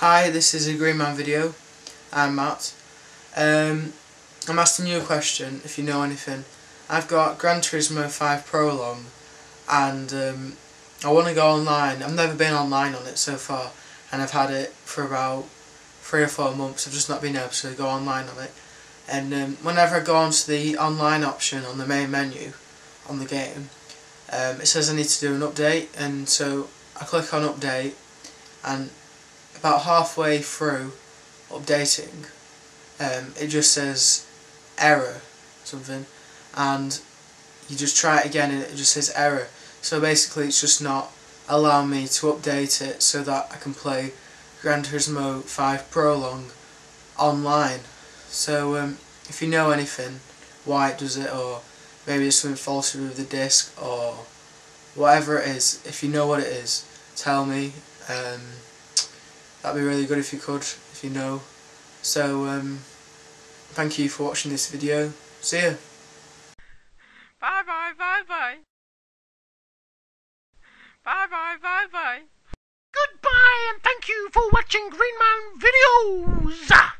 Hi, this is a Green Man video. I'm Matt. Um, I'm asking you a question, if you know anything. I've got Gran Turismo 5 Prologue, and um, I want to go online. I've never been online on it so far, and I've had it for about three or four months. I've just not been able to go online on it. And um, whenever I go onto the online option on the main menu on the game, um, it says I need to do an update, and so I click on update, and about halfway through updating, um, it just says error something, and you just try it again and it just says error. So basically, it's just not allowing me to update it so that I can play Gran Turismo 5 Prologue online. So um, if you know anything, why it does it, or maybe there's something faulty with the disc, or whatever it is, if you know what it is, tell me. Um, that'd be really good if you could, if you know. So um, thank you for watching this video. See ya. Bye bye bye bye. Bye bye bye bye. Goodbye and thank you for watching Green Man videos.